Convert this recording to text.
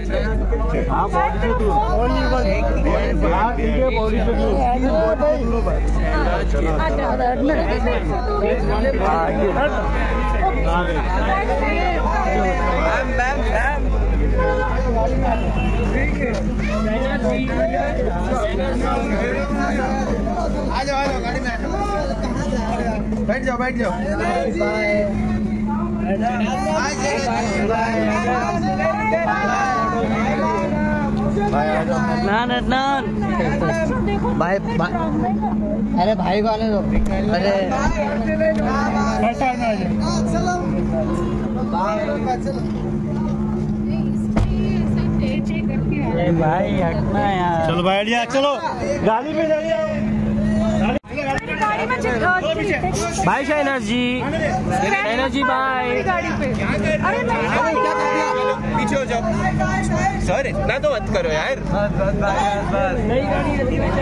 हाँ बॉडी से दूर ओनली वन हाँ ठीक है बॉडी से दूर आ जाओ आ जाओ। गाड़ी में बैठ जाओ बैठ जाओ अदनान अदनान भाई भाई अरे भाई को आने दो अरे। अरे भाई हटना यार। चलो जा चलो गाड़ी में जाइए। गाड़ी में चल- अ, ठीक- भाई Shiner ji. Shiner ji bye गाड़ी पे। अरे मैं पीछे हो जाओ। सर इतना तो मत करो यार बस बस बस बस चल जाएगा